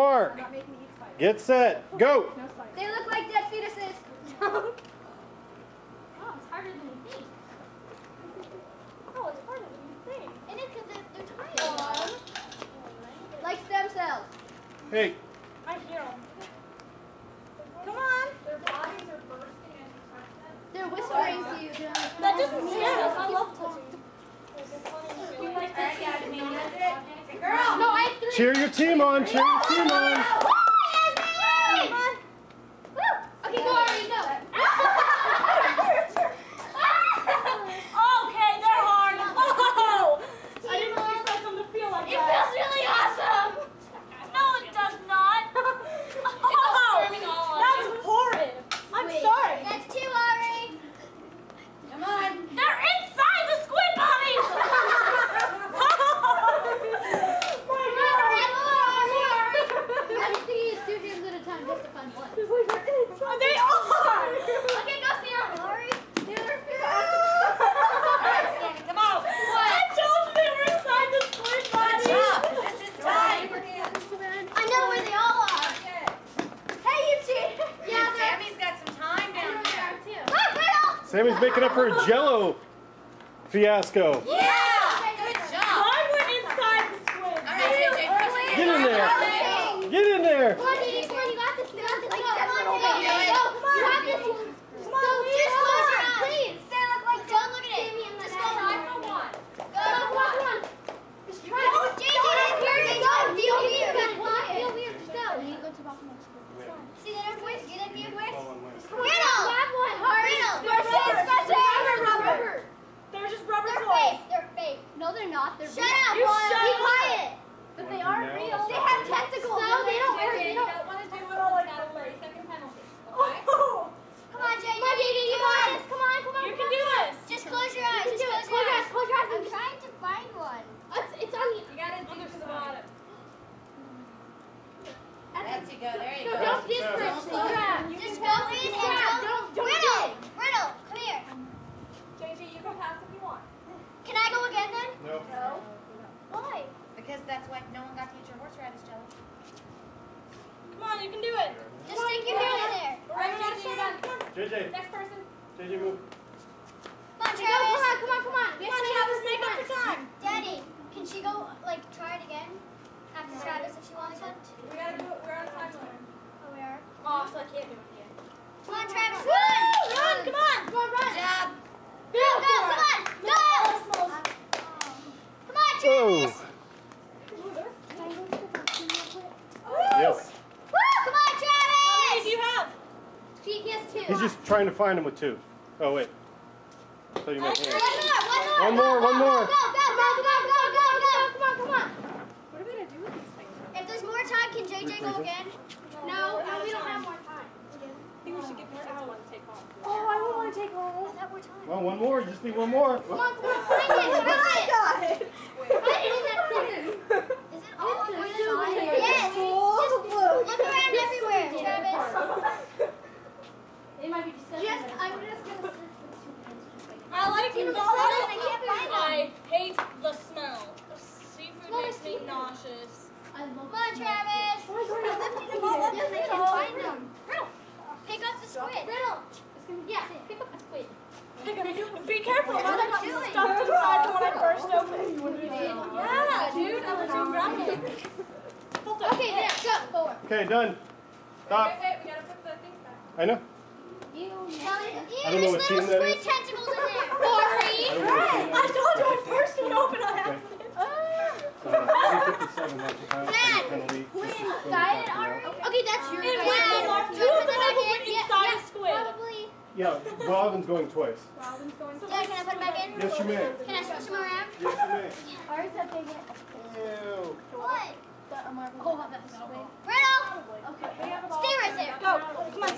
mark. Get set. Go. They look like dead fetuses. Oh, it's harder than you think. Oh, it's harder than you think. It is because they're, they're tiny. Like stem cells. Hey, I hear them. Come on. Their bodies are bursting as you touch them. They're whispering to you. That doesn't scare us. I love touching. You like to see it? Girl. No, I have three. cheer your team on. Cheer your team on. Woo! Yasmin! Woo! Okay, go, Ari, go. Okay, they're hard. Oh! I didn't really expect them to feel like It that. feels really awesome. No, it does not. Oh, that's horrid. I'm sorry. That's two, Ari. Come on. They're inside the squid bodies. I'm just thinking it's two dreams at a time just to find one. Oh, they are. Okay, go see her. Ari. Come on. I told you they were inside the squid bodies. This is time. I know where they all are. Hey, you two. Yeah, they're. Sammy's got some time down there. Look, Sammy's making up for a Jello fiasco. Yeah! Good job. I went inside the squid. All right, JJ, first Get in there. Get in there. Come on, Didi, come on, you got this. You got this. Go, come on, little go, baby. go, come on. You got this. Come on, just close your eyes. Please. They look like, don't look at it. Just go. try for one. Go, come on, come on. Just try. JJ, here you go. Deal weird. Deal weird. Just go. You go to bottom See that voice? See that weird voice? Riddle. Grab one. Riddle. They're fake. Rubber, rubber. They're just rubber They're toys. fake. They're fake. No, they're not. They're Shut up. You Juan. shut Be up. quiet. But they aren't real. They have tentacles. No, they don't. JJ, They you don't. don't want to do it. It's got a 30 second penalty. Okay? Oh, Come on, JJ. Come on, JJ. You got this. Come on, come on. you come can on. do this. Just close your eyes. Just close, your eyes. Close your eyes. I'm trying to find one. It's, it's on you. You gotta dig to the bottom. That's That's you go. There you No, go. Grab. Just go in and Grab. don't. Don't- don't Riddle. dig. Riddle. Come here. JJ, you can pass if you want. Can I go again then? No. No. Why? Because that's why no one got to eat your horseradish jello. Come on, you can do it. Just stick your hand in there. We're running out of. Come on. JJ, Next person. JJ, move. Come on, Travis. Come on, come on, come on. We Come on, Travis, make up for time. Daddy, can she go, like, try it again? After Travis, if she wants to? We gotta do it. We're on a time limit. Oh, we are. Oh, so I can't do it again. Come on, Travis, Run, run! run, come on. Come on, run! job. Go, go, come on! Go! Come on, Travis! Oh. Woo! Yes. Woo! Come on, How many do Travis! you have? She gets two. He's just trying to find him with two. Oh wait. I thought you meant One hand. more, one more! One more, one more. Go, go, go, go, go, go, go! Come on, come on! What are we gonna do with these things? If there's more time, can JJ go again? No, no, we don't have more time. I think we should give her one to take home. Oh, I don't want to take home. I have more time. Well, one more. You just need one more. Come on, come on, find it, find it! Oh got it. Find it in that center. Is it all on one side? Yes. Full Just blue. look around everywhere, Travis. It might be just Just, I'm just gonna. I like Even it. the smell, I can't find them. I hate the smell. The seafood Smell makes the me seafood. nauseous. Come on, Travis. We're lifting them all up and they can find them. Riddle, pick up the squid. Riddle. Yeah, pick up the squid. Be careful, I are got stuffed inside the one I burst open. Yeah, dude, I was running. Okay, there, go, forward. Okay, done. Stop. Wait, wait, we gotta put the things back. I know. Ew! don't know tentacles in there. Sorry. I, right. I told you I first would open on accident. Uh. Dad, we inside it already? Okay, that's your. Dad, two of them went inside a squid. Probably. Yeah, Robin's going twice. Robin's going twice. Dad, can I put it back in? Yes, you may. Can I switch them around? Yes, you may. Ours Ew. What? The, um, oh. Riddle! Okay. Stay right there. Go. Come on.